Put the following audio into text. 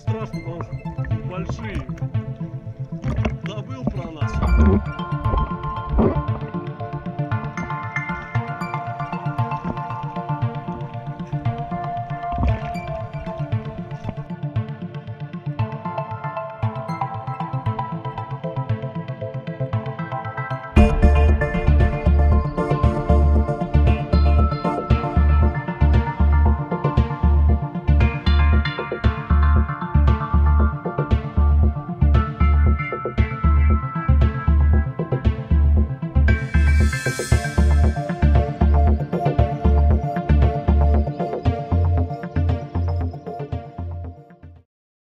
страшно, потому что большие. Забыл про нас.